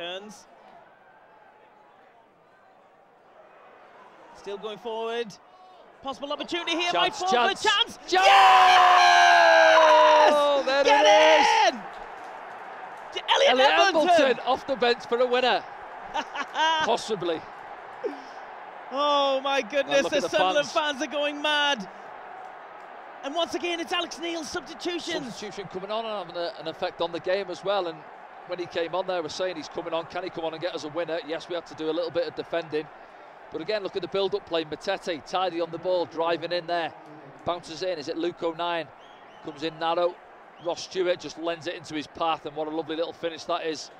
turns. Still going forward. Possible opportunity here chance, by Forford. Chance! Chance! chance. Yes! Oh, there Get it is! in! Elliot, Elliot! Embleton off the bench for a winner. Possibly. Oh my goodness, the, the Sunderland fans. fans. are going mad. And once again, it's Alex Neil's substitutions. Substitution coming on and having a, an effect on the game as well. And when he came on there, we're saying he's coming on. Can he come on and get us a winner? Yes, we had to do a little bit of defending. But again, look at the build-up play. Matete, tidy on the ball, driving in there. Bounces in. Is it Luke 9? Comes in narrow. Ross Stewart just lends it into his path. And what a lovely little finish that is